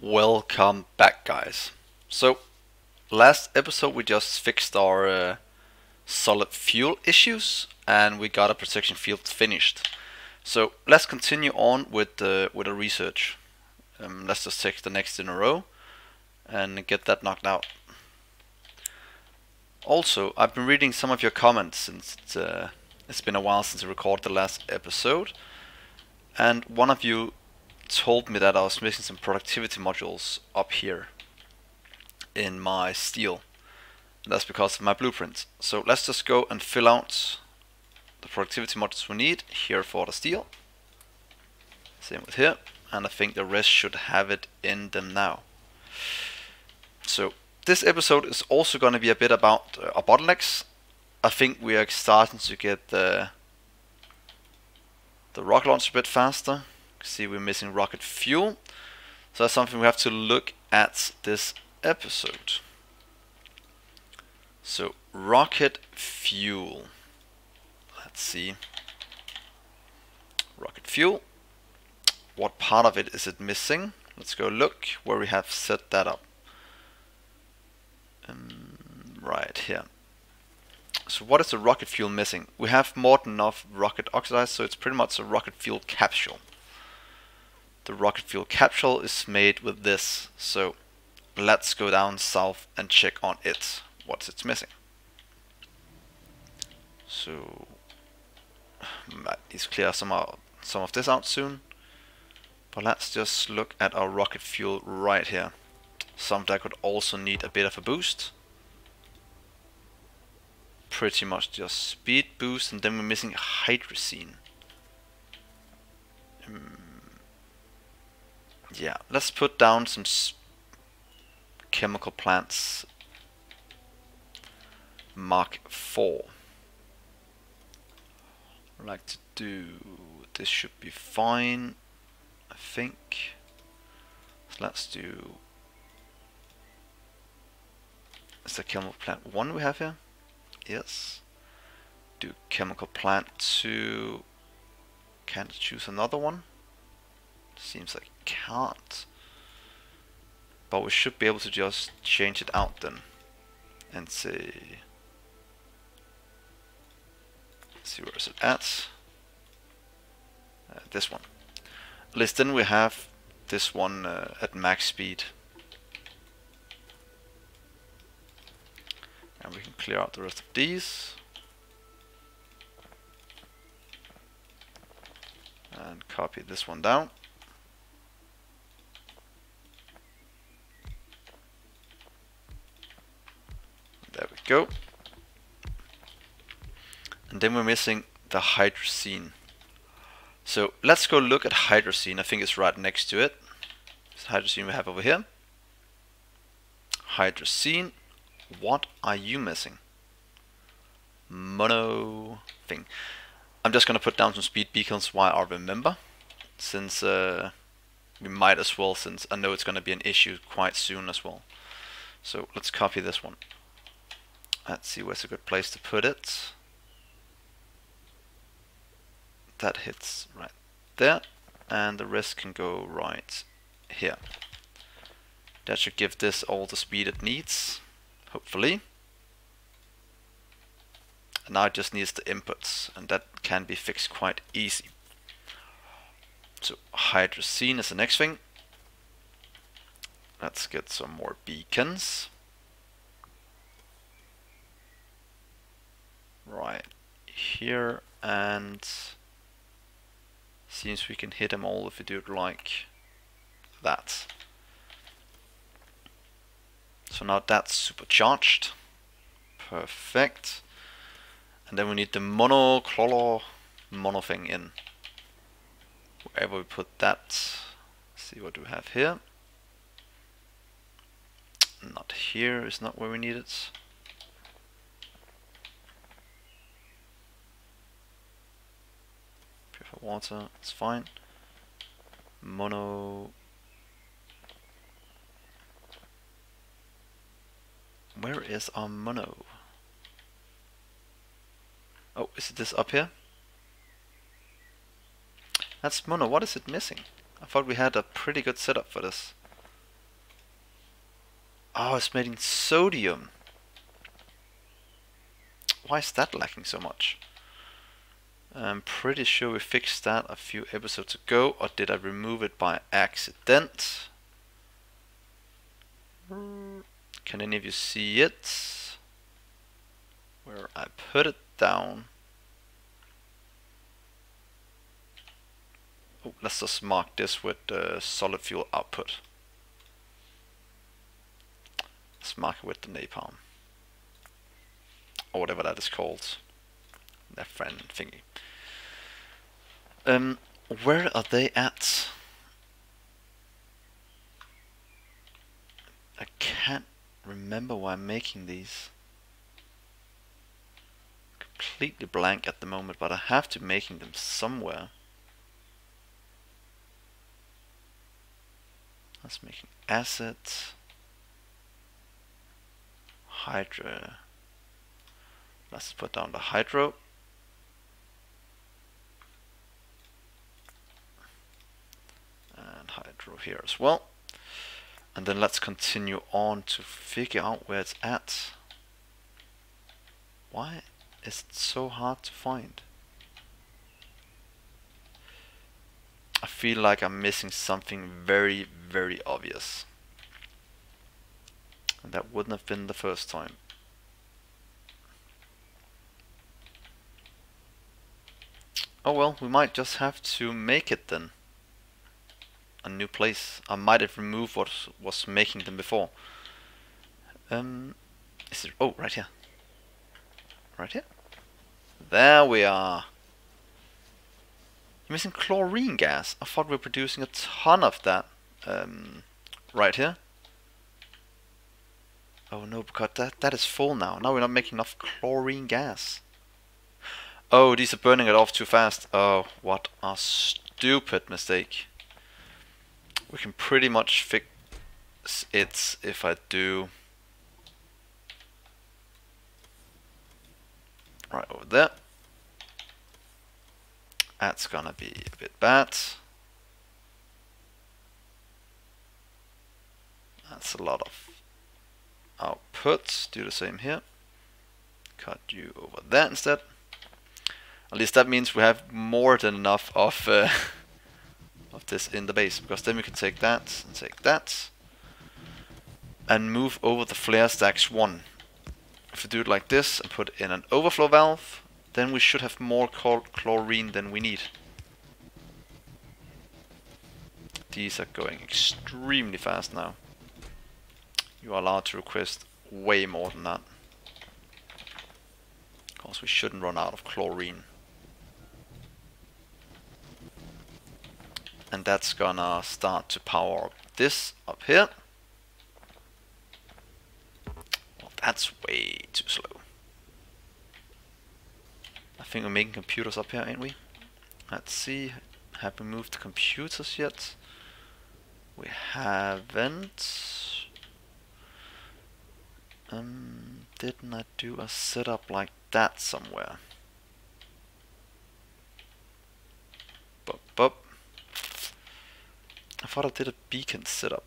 Welcome back guys. So last episode we just fixed our uh, solid fuel issues and we got a protection field finished. So let's continue on with the with the research. Um, let's just take the next in a row and get that knocked out. Also, I've been reading some of your comments since it's, uh, it's been a while since I recorded the last episode and one of you told me that I was missing some productivity modules up here in my steel. And that's because of my blueprint. So let's just go and fill out the productivity modules we need here for the steel. Same with here. And I think the rest should have it in them now. So this episode is also going to be a bit about uh, our bottlenecks. I think we are starting to get the the rocket launch a bit faster see we're missing rocket fuel. So that's something we have to look at this episode. So rocket fuel. Let's see. Rocket fuel. What part of it is it missing? Let's go look where we have set that up. Um, right here. So what is the rocket fuel missing? We have more than enough rocket oxidizer, so it's pretty much a rocket fuel capsule the rocket fuel capsule is made with this. So let's go down south and check on it, what it's missing. So might need to clear some, out, some of this out soon. But let's just look at our rocket fuel right here. Some that could also need a bit of a boost. Pretty much just speed boost and then we're missing hydrazine. Um, yeah, let's put down some chemical plants. Mark 4. I'd like to do, this should be fine, I think. So let's do, is the chemical plant 1 we have here? Yes. Do chemical plant 2, can't choose another one? Seems like can't. But we should be able to just change it out then. And see. see where is it at. Uh, this one. At least then we have this one uh, at max speed. And we can clear out the rest of these. And copy this one down. Go. And then we're missing the hydrazine. So let's go look at hydrazine. I think it's right next to it. It's we have over here. Hydrazine. What are you missing? Mono thing. I'm just going to put down some speed beacons while I remember. Since uh, we might as well, since I know it's going to be an issue quite soon as well. So let's copy this one. Let's see where's a good place to put it. That hits right there, and the rest can go right here. That should give this all the speed it needs, hopefully. And now it just needs the inputs, and that can be fixed quite easy. So hydrazine is the next thing. Let's get some more beacons. Right here and seems we can hit them all if we do it like that. So now that's supercharged. Perfect. And then we need the monocloro mono thing in. Wherever we put that. Let's see what we have here. Not here is not where we need it. Water, it's fine. Mono... Where is our mono? Oh, is it this up here? That's mono, what is it missing? I thought we had a pretty good setup for this. Oh, it's made in sodium. Why is that lacking so much? I'm pretty sure we fixed that a few episodes ago, or did I remove it by accident? Can any of you see it? Where I put it down. Oh, let's just mark this with uh, solid fuel output. Let's mark it with the napalm. Or whatever that is called. That friend thingy. Um, where are they at? I can't remember why I'm making these. Completely blank at the moment, but I have to making them somewhere. That's making acid, hydro. Let's put down the hydro. Hydro here as well. And then let's continue on to figure out where it's at. Why is it so hard to find? I feel like I'm missing something very, very obvious. And that wouldn't have been the first time. Oh well, we might just have to make it then a new place. I might have removed what was making them before. Um, is? Oh, right here. Right here. There we are. You're missing chlorine gas. I thought we were producing a ton of that. Um, right here. Oh no, because that that is full now. Now we're not making enough chlorine gas. Oh, these are burning it off too fast. Oh, what a stupid mistake we can pretty much fix it if I do right over there. That's gonna be a bit bad. That's a lot of outputs. Do the same here. Cut you over there instead. At least that means we have more than enough of uh, of this in the base because then we can take that and take that and move over the flare stacks one. If we do it like this and put in an overflow valve then we should have more chlorine than we need. These are going extremely fast now. You are allowed to request way more than that. Because we shouldn't run out of chlorine. And that's gonna start to power this up here. Well, that's way too slow. I think we're making computers up here, ain't we? Let's see. Have we moved computers yet? We haven't. Um, didn't I do a setup like that somewhere? Bup, bup. I thought I did a beacon setup.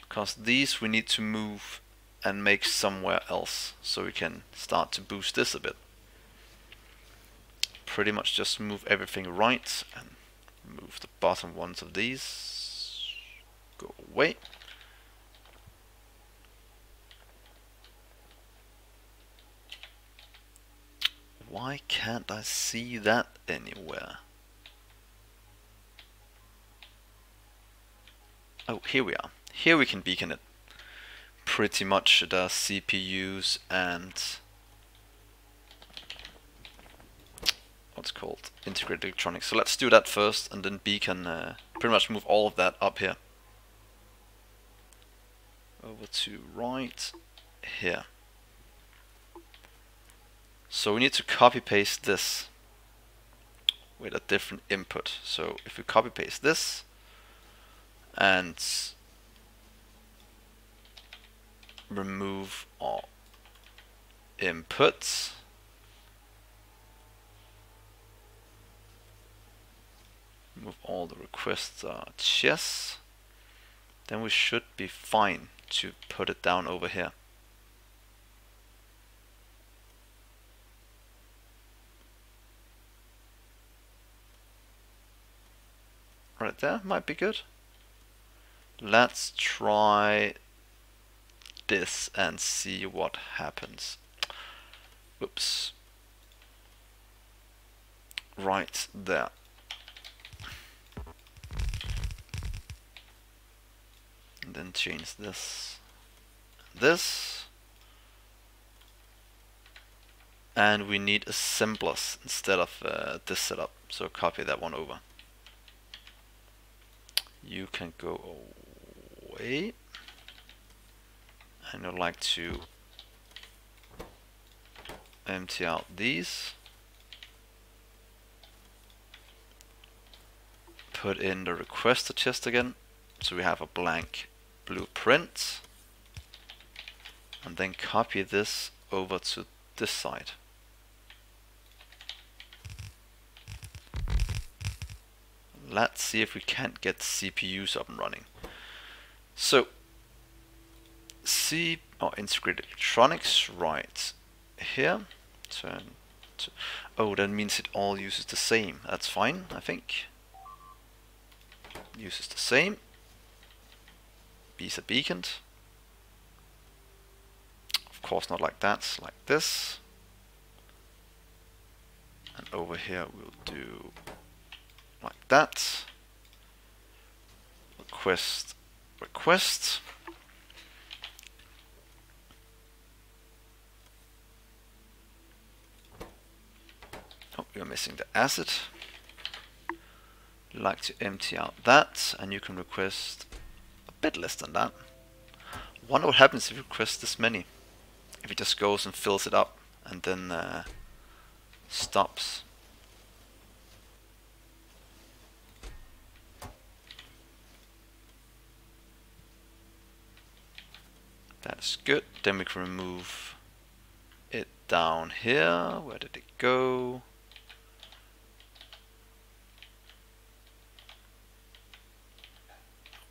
Because these we need to move and make somewhere else so we can start to boost this a bit. Pretty much just move everything right and move the bottom ones of these. Go away. Why can't I see that anywhere? Oh, here we are. Here we can beacon it. Pretty much the CPUs and what's called integrated electronics. So let's do that first and then beacon uh, pretty much move all of that up here. Over to right here. So we need to copy paste this with a different input. So if we copy paste this and remove all inputs remove all the requests chess then we should be fine to put it down over here. Right there might be good. Let's try this and see what happens. Oops. Right there. And then change this, this. And we need assemblers instead of uh, this setup. So copy that one over. You can go And I'd like to empty out these. Put in the requester chest again. So we have a blank blueprint. And then copy this over to this side. Let's see if we can't get CPUs up and running. So, C or oh, integrated electronics, right here. Turn to, oh, that means it all uses the same. That's fine, I think. Uses the same. Are beaconed. Of course not like that, like this. And over here we'll do like that. Request, request. Oh, are missing the asset. Like to empty out that, and you can request a bit less than that. Wonder what happens if you request this many. If it just goes and fills it up and then uh, stops. That's good. Then we can remove it down here. Where did it go?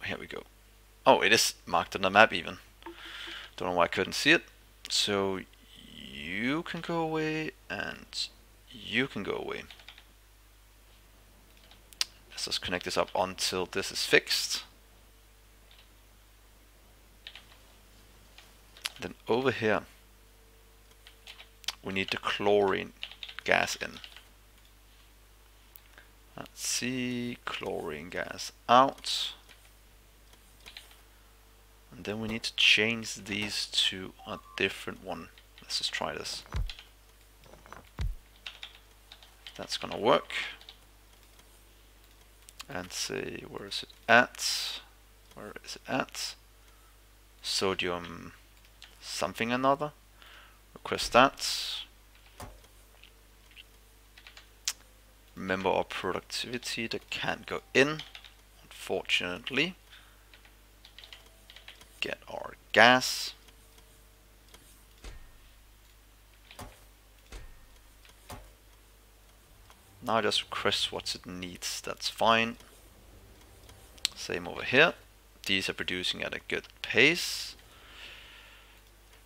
Here we go. Oh, it is marked on the map even. Don't know why I couldn't see it. So you can go away and you can go away. Let's just connect this up until this is fixed. Then over here, we need the chlorine gas in. Let's see, chlorine gas out. And then we need to change these to a different one. Let's just try this. That's gonna work. And see, where is it at? Where is it at? Sodium something another. Request that. Remember our productivity that can't go in, unfortunately. Get our gas. Now just request what it needs, that's fine. Same over here. These are producing at a good pace.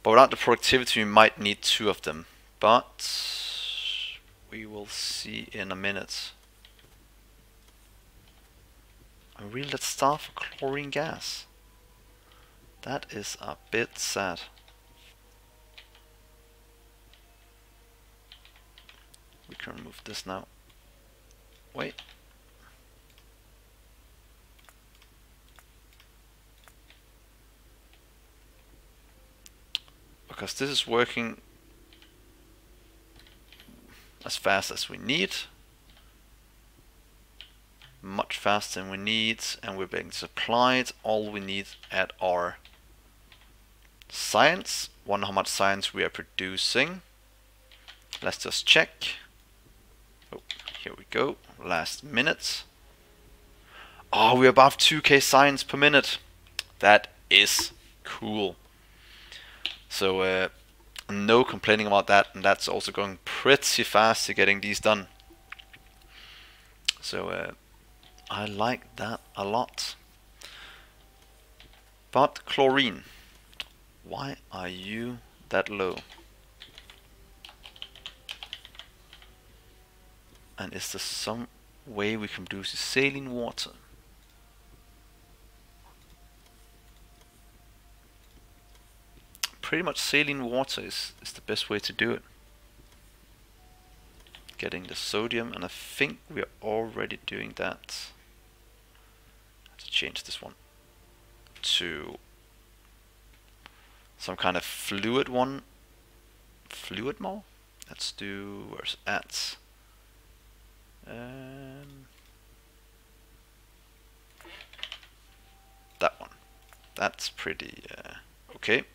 But without the productivity, we might need two of them. But we will see in a minute. I really let's start for chlorine gas. That is a bit sad. We can remove this now. Wait. Because this is working as fast as we need much faster than we need and we're being supplied all we need at our science. Wonder how much science we are producing. Let's just check. Oh, here we go. Last minute. Oh we're above 2k science per minute. That is cool so uh, no complaining about that, and that's also going pretty fast to getting these done. So uh, I like that a lot. But chlorine, why are you that low? And is there some way we can produce saline water? Pretty much saline water is, is the best way to do it. Getting the sodium, and I think we are already doing that. to change this one to some kind of fluid one. Fluid mole? Let's do, where's at? Um, that one. That's pretty uh, okay.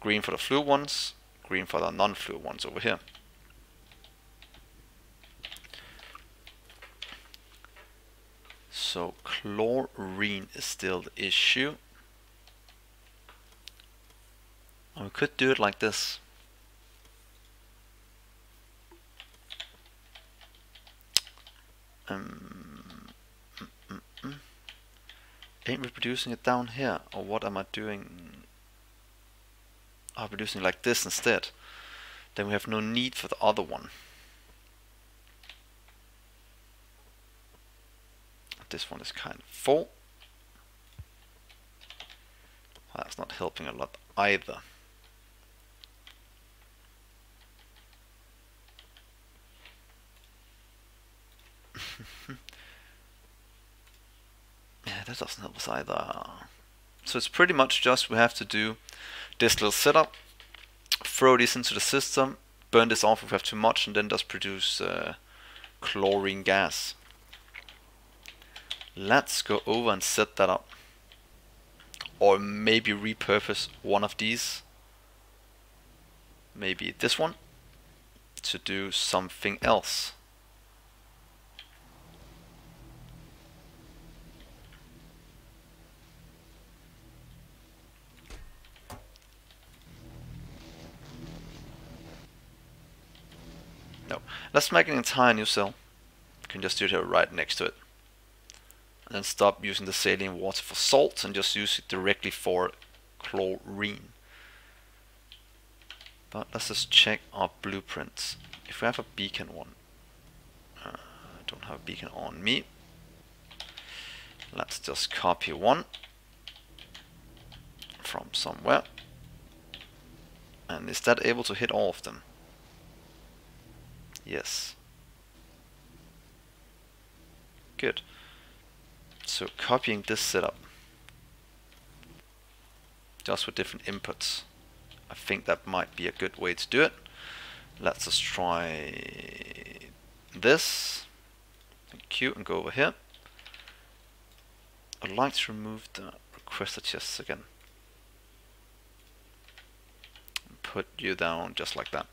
Green for the fluid ones, green for the non-fluid ones over here. So chlorine is still the issue. And we could do it like this. Um, mm, mm, mm. Ain't we producing it down here? Or what am I doing? Are producing like this instead? Then we have no need for the other one. This one is kind of full. That's not helping a lot either. yeah, that doesn't help us either. So it's pretty much just we have to do this little setup, throw this into the system, burn this off if we have too much, and then just produce uh, chlorine gas. Let's go over and set that up. Or maybe repurpose one of these. Maybe this one to do something else. No. Let's make an entire new cell. You can just do it right next to it. And then stop using the saline water for salt and just use it directly for chlorine. But let's just check our blueprints. If we have a beacon one, uh, I don't have a beacon on me. Let's just copy one from somewhere. And is that able to hit all of them? Yes. Good. So copying this setup, just with different inputs, I think that might be a good way to do it. Let's just try this. You, and go over here. I'd like to remove the requester chests again. Put you down just like that.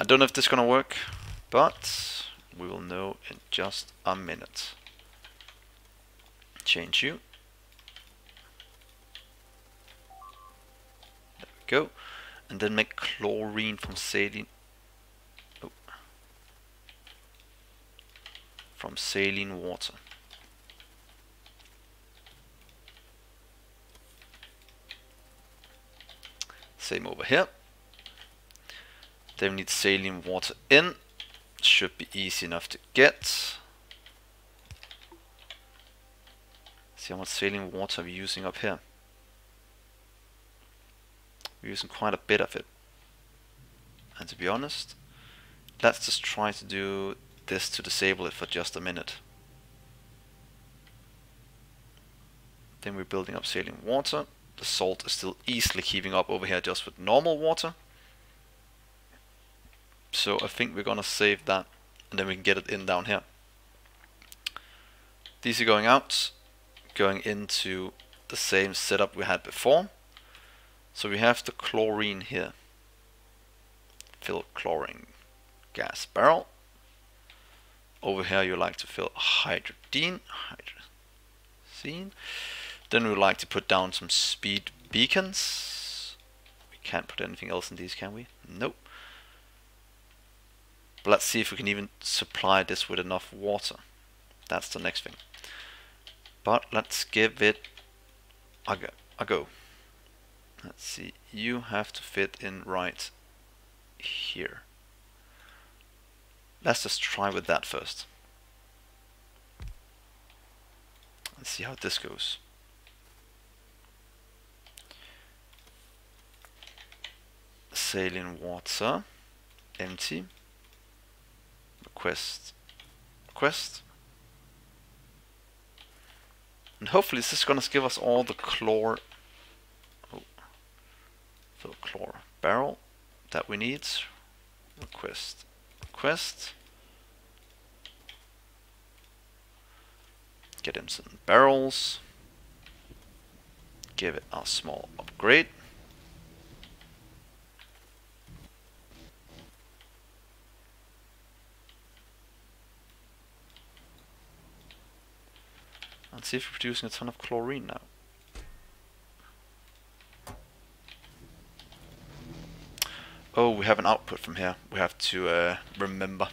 I don't know if this is gonna work, but we will know in just a minute. Change you. There we go. And then make chlorine from saline. Oh. From saline water. Same over here. Then we need saline water in. Should be easy enough to get. See how much saline water we're using up here. We're using quite a bit of it. And to be honest, let's just try to do this to disable it for just a minute. Then we're building up saline water. The salt is still easily keeping up over here just with normal water. So I think we're gonna save that and then we can get it in down here. These are going out, going into the same setup we had before. So we have the chlorine here. Fill chlorine gas barrel. Over here you like to fill hydrogen, hydrazine. Then we like to put down some speed beacons. We can't put anything else in these, can we? Nope. But let's see if we can even supply this with enough water. That's the next thing. But let's give it I go. I go. Let's see. You have to fit in right here. Let's just try with that first. Let's see how this goes. Saline water, empty. Request, Quest. And hopefully this is gonna give us all the chlor, oh, the chlor barrel that we need. Request, request. Get him some barrels. Give it a small upgrade. Let's see if we're producing a ton of chlorine now. Oh, we have an output from here. We have to uh, remember.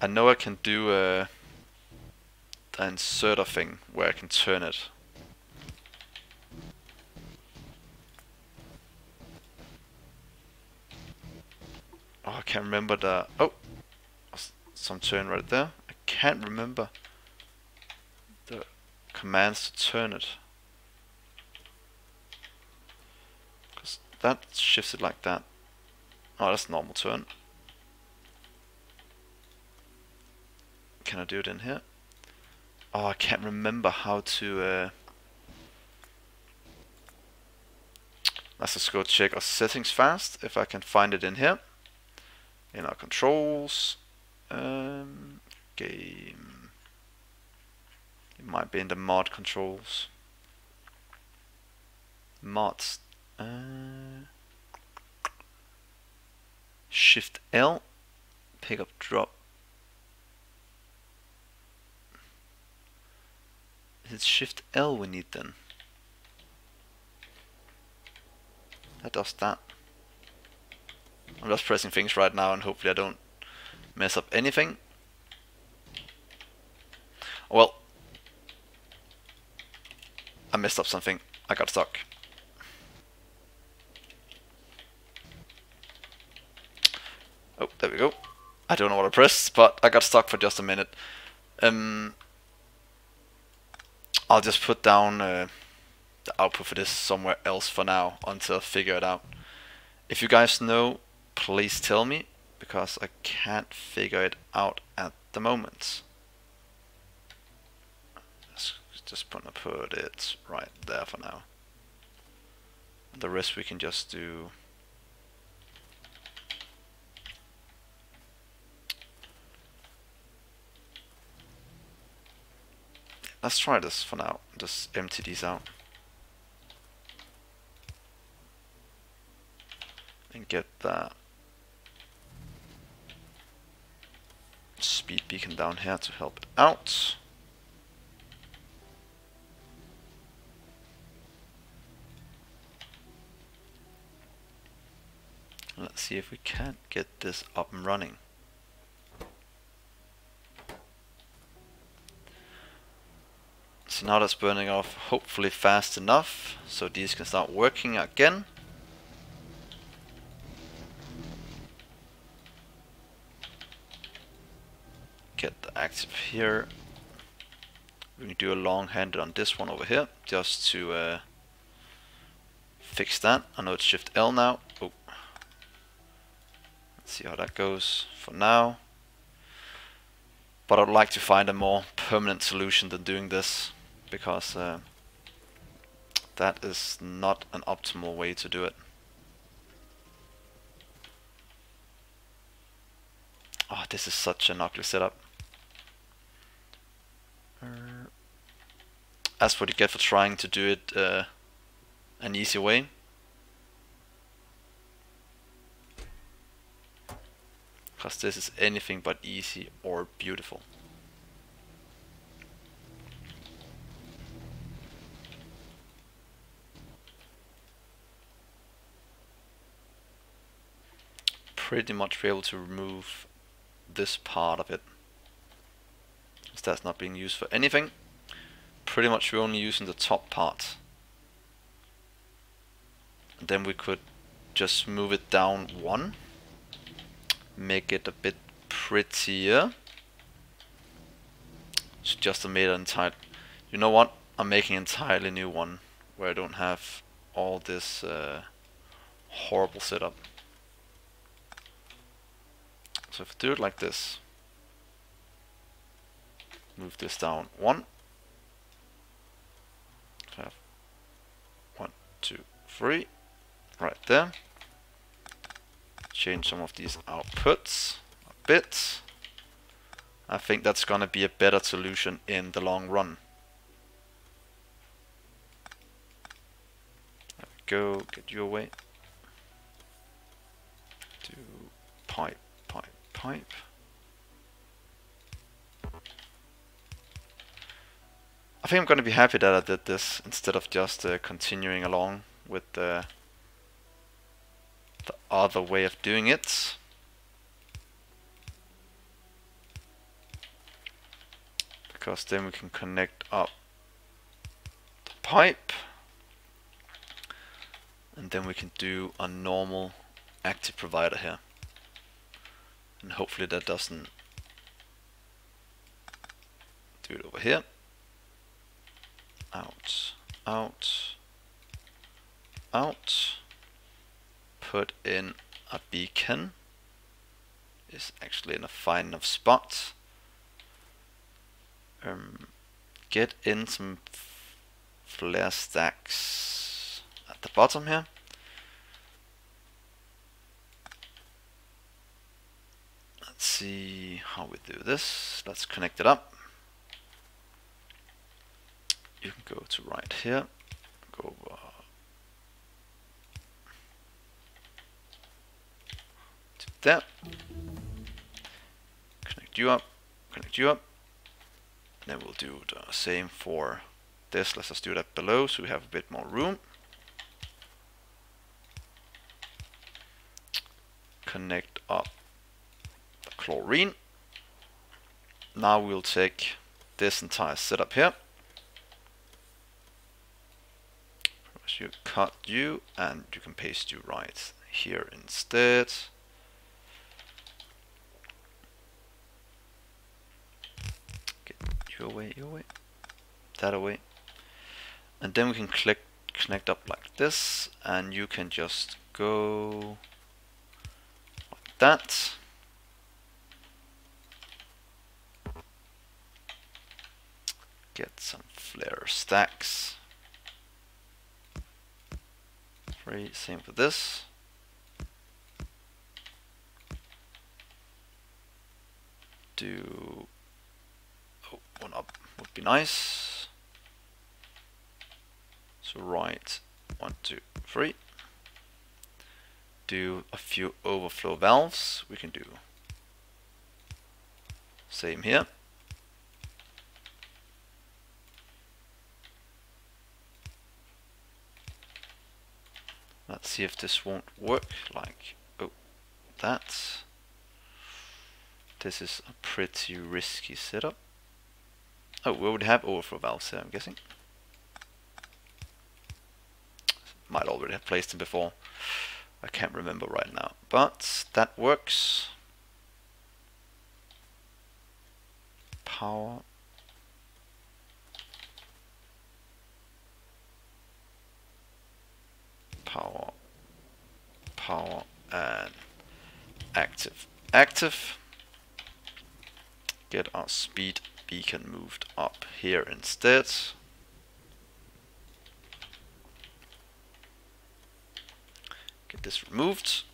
I know I can do uh, the inserter thing where I can turn it can't remember the... Oh! Some turn right there. I can't remember the commands to turn it. Because that shifts it like that. Oh, that's normal turn. Can I do it in here? Oh, I can't remember how to... Uh... Let's just go check our settings fast, if I can find it in here in our controls um, game. It might be in the mod controls. Mods uh, shift L pick up drop. Is it's shift L we need then? That does that I'm just pressing things right now and hopefully I don't mess up anything. Well, I messed up something. I got stuck. Oh, there we go. I don't know what I pressed, but I got stuck for just a minute. Um, I'll just put down uh, the output for this somewhere else for now until I figure it out. If you guys know please tell me because I can't figure it out at the moment. Let's just gonna put it right there for now. The rest we can just do Let's try this for now. Just empty these out. And get that speed beacon down here to help out. Let's see if we can't get this up and running. So now that's burning off hopefully fast enough so these can start working again. Active here. We can do a long-handed on this one over here, just to uh, fix that. I know it's Shift L now. Oh. Let's see how that goes for now. But I'd like to find a more permanent solution than doing this, because uh, that is not an optimal way to do it. Oh, this is such an ugly setup. That's what you get for trying to do it uh, an easy way. Because this is anything but easy or beautiful. Pretty much be able to remove this part of it. That's not being used for anything. Pretty much we're only using the top part. And then we could just move it down one. Make it a bit prettier. It's just a made entire. You know what? I'm making an entirely new one where I don't have all this uh, horrible setup. So if I do it like this, move this down one, have one, two, three, right there. Change some of these outputs a bit. I think that's gonna be a better solution in the long run. Go, get you away. Do pipe, pipe, pipe. I think I'm going to be happy that I did this instead of just uh, continuing along with the, the other way of doing it. Because then we can connect up the pipe. And then we can do a normal active provider here. And hopefully that doesn't do it over here out, out, out, put in a beacon, is actually in a fine enough spot, um, get in some flare stacks at the bottom here, let's see how we do this, let's connect it up, you can go to right here, go over to that, connect you up, connect you up, and then we'll do the same for this. Let's just do that below so we have a bit more room. Connect up the chlorine. Now we'll take this entire setup here you cut you and you can paste you right here instead. Get you away, you away, that away. And then we can click connect up like this and you can just go like that. Get some flare stacks. Three, same for this. Do oh, one up would be nice. So right, one, two, three. Do a few overflow valves. We can do same here. Let's see if this won't work like, oh, that. This is a pretty risky setup. Oh, we would have overflow valves here, I'm guessing. Might already have placed them before. I can't remember right now. But that works. Power power, power, and active. Active. Get our speed beacon moved up here instead. Get this removed.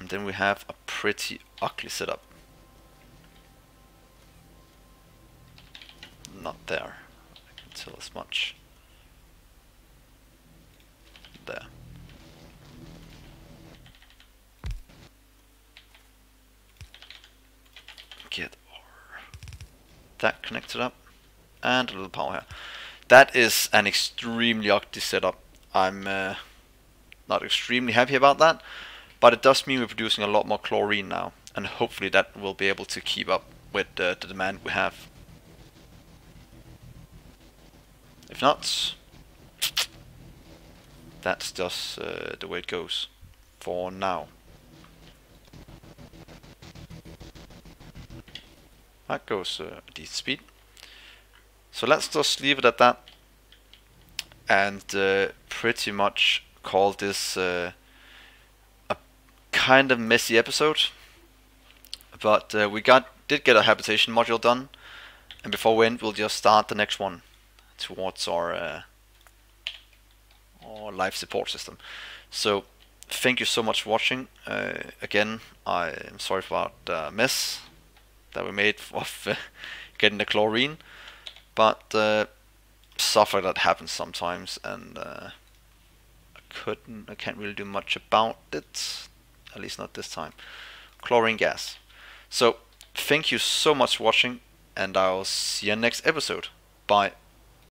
And then we have a pretty ugly setup. Not there. I can tell as much. That connected up and a little power here. That is an extremely ugly setup. I'm uh, not extremely happy about that, but it does mean we're producing a lot more chlorine now. and hopefully that will be able to keep up with uh, the demand we have. If not, that's just uh, the way it goes for now. That goes uh, decent speed. So let's just leave it at that and uh, pretty much call this uh, a kind of messy episode. But uh, we got did get a habitation module done, and before we end, we'll just start the next one towards our uh, our life support system. So thank you so much for watching. Uh, again, I am sorry for the mess that we made of uh, getting the chlorine, but uh, stuff like that happens sometimes, and uh, I couldn't, I can't really do much about it, at least not this time. Chlorine gas. So thank you so much for watching, and I'll see you next episode. Bye.